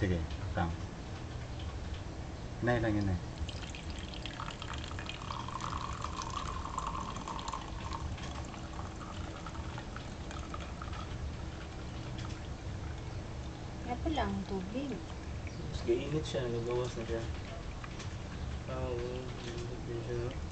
Sige, tang. Inay lang, inay. Kaya pala ang tubig. Mas kainit siya, nagawas na siya. Ah, oo. Hindi siya, no?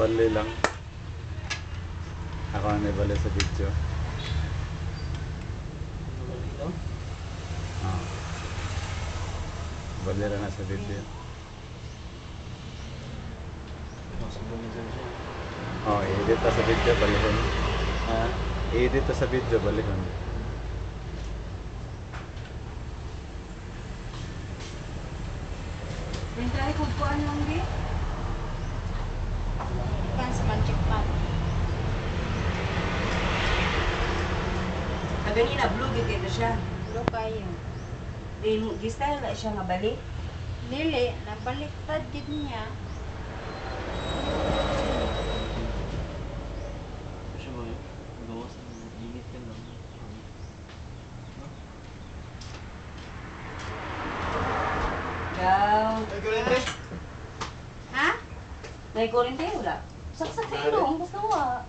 Bali lang. Ako ang nabali sa video. Dito? Ah. Bali lang na sa video. Oh, i-edit ta sa video, balihon. Ha? I-edit ta sa video, balihon. Bintay ko po lang di. Ah, ganina, blue gid ito siya. Lo kayo. Then, gistyle na siya nga balik. Dili, nabaliktad din niya. Siya ba yun? Nagawas na. Init ka lang. Ikaw. Ha? Nay kurente wala. Saksak sa ilong, basta wa.